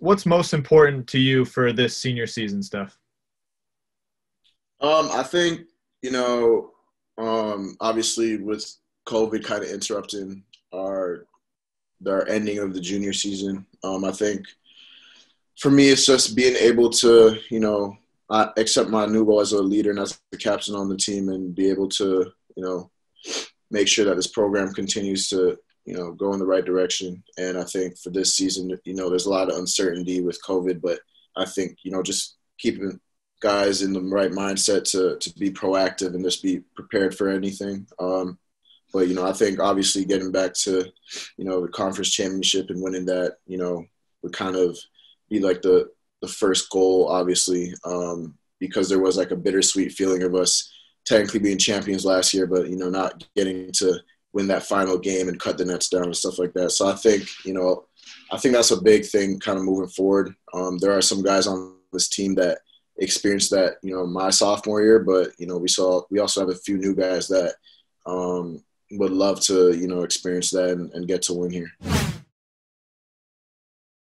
What's most important to you for this senior season Stef? Um, I think you know, um, obviously with COVID kind of interrupting our our ending of the junior season. Um, I think for me, it's just being able to, you know, I accept my new role as a leader and as the captain on the team, and be able to, you know, make sure that this program continues to, you know, go in the right direction. And I think for this season, you know, there's a lot of uncertainty with COVID, but I think, you know, just keeping guys in the right mindset to to be proactive and just be prepared for anything. Um, but you know, I think obviously getting back to, you know, the conference championship and winning that, you know, would kind of be like the the first goal, obviously, um, because there was like a bittersweet feeling of us technically being champions last year, but you know, not getting to win that final game and cut the nets down and stuff like that. So I think, you know, I think that's a big thing kind of moving forward. Um, there are some guys on this team that experienced that, you know, my sophomore year, but you know, we saw we also have a few new guys that um, would love to, you know, experience that and, and get to win here.